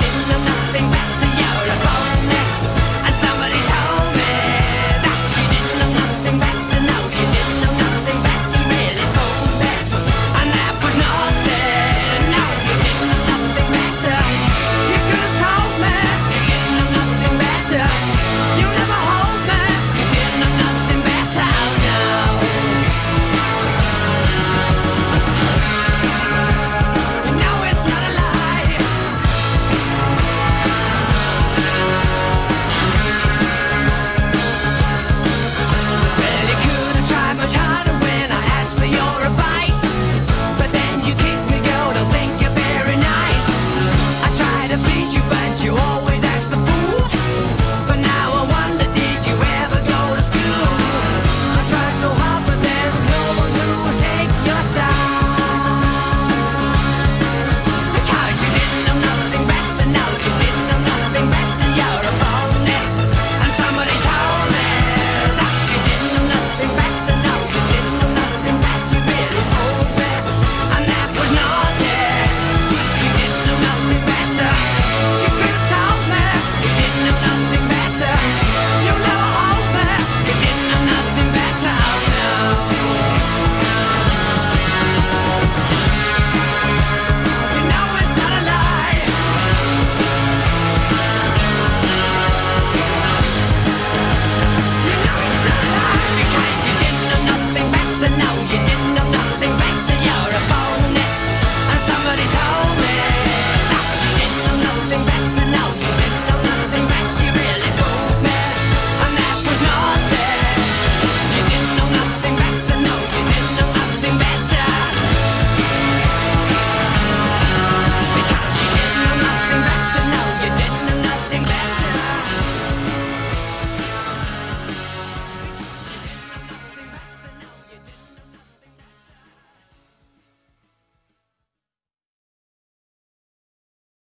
didn't